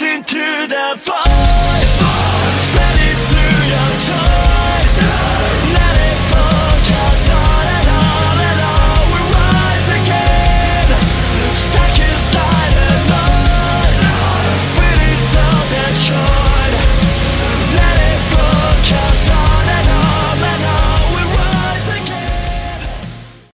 listen to the fire.